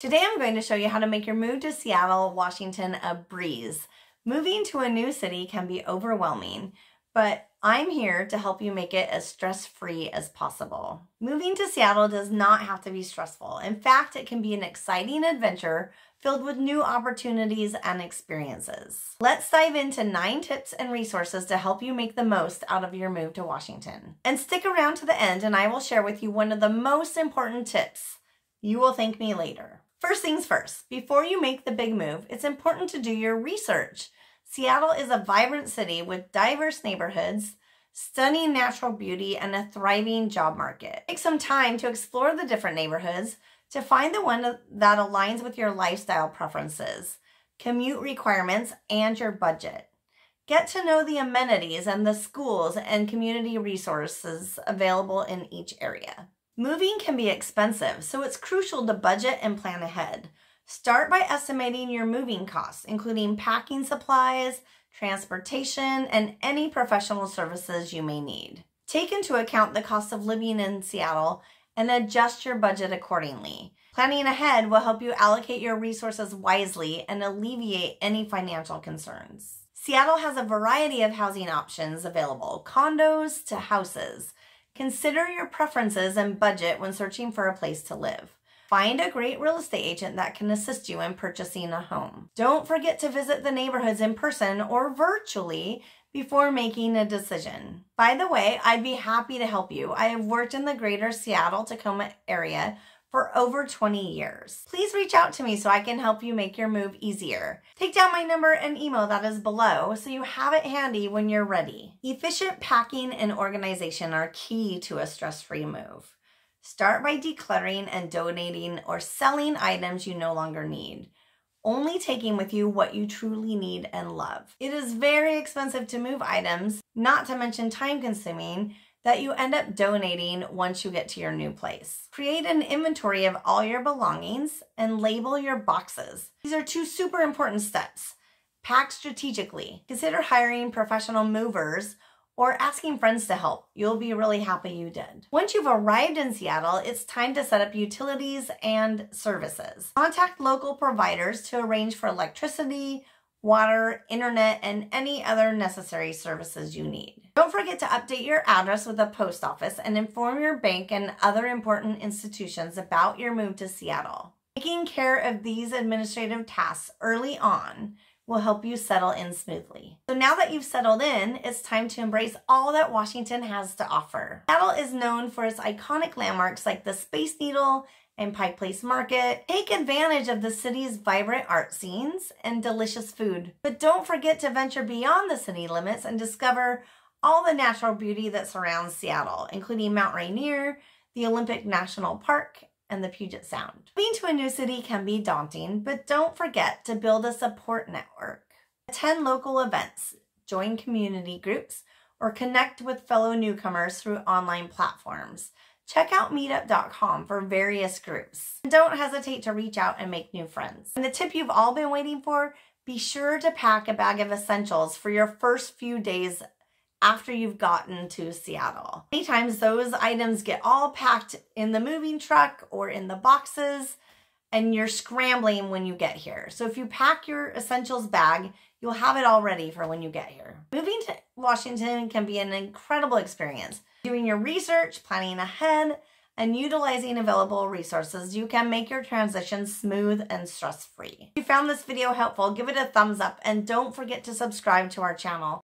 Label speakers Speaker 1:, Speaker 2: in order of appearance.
Speaker 1: Today I'm going to show you how to make your move to Seattle, Washington a breeze. Moving to a new city can be overwhelming, but I'm here to help you make it as stress-free as possible. Moving to Seattle does not have to be stressful. In fact, it can be an exciting adventure filled with new opportunities and experiences. Let's dive into nine tips and resources to help you make the most out of your move to Washington. And stick around to the end and I will share with you one of the most important tips. You will thank me later. First things first, before you make the big move, it's important to do your research. Seattle is a vibrant city with diverse neighborhoods, stunning natural beauty, and a thriving job market. Take some time to explore the different neighborhoods to find the one that aligns with your lifestyle preferences, commute requirements, and your budget. Get to know the amenities and the schools and community resources available in each area. Moving can be expensive, so it's crucial to budget and plan ahead. Start by estimating your moving costs, including packing supplies, transportation, and any professional services you may need. Take into account the cost of living in Seattle and adjust your budget accordingly. Planning ahead will help you allocate your resources wisely and alleviate any financial concerns. Seattle has a variety of housing options available, condos to houses. Consider your preferences and budget when searching for a place to live. Find a great real estate agent that can assist you in purchasing a home. Don't forget to visit the neighborhoods in person or virtually before making a decision. By the way, I'd be happy to help you. I have worked in the greater Seattle Tacoma area for over 20 years. Please reach out to me so I can help you make your move easier. Take down my number and email that is below so you have it handy when you're ready. Efficient packing and organization are key to a stress-free move. Start by decluttering and donating or selling items you no longer need, only taking with you what you truly need and love. It is very expensive to move items, not to mention time consuming, that you end up donating once you get to your new place. Create an inventory of all your belongings and label your boxes. These are two super important steps. Pack strategically. Consider hiring professional movers or asking friends to help. You'll be really happy you did. Once you've arrived in Seattle, it's time to set up utilities and services. Contact local providers to arrange for electricity, water, internet, and any other necessary services you need. Don't forget to update your address with the post office and inform your bank and other important institutions about your move to Seattle. Taking care of these administrative tasks early on will help you settle in smoothly. So now that you've settled in, it's time to embrace all that Washington has to offer. Seattle is known for its iconic landmarks like the Space Needle and Pike Place Market. Take advantage of the city's vibrant art scenes and delicious food. But don't forget to venture beyond the city limits and discover all the natural beauty that surrounds Seattle, including Mount Rainier, the Olympic National Park, and the Puget Sound. Moving to a new city can be daunting, but don't forget to build a support network. Attend local events, join community groups, or connect with fellow newcomers through online platforms. Check out meetup.com for various groups. And don't hesitate to reach out and make new friends. And the tip you've all been waiting for, be sure to pack a bag of essentials for your first few days after you've gotten to Seattle. Many times those items get all packed in the moving truck or in the boxes and you're scrambling when you get here. So if you pack your essentials bag, you'll have it all ready for when you get here. Moving to Washington can be an incredible experience. Doing your research, planning ahead, and utilizing available resources, you can make your transition smooth and stress-free. If you found this video helpful, give it a thumbs up and don't forget to subscribe to our channel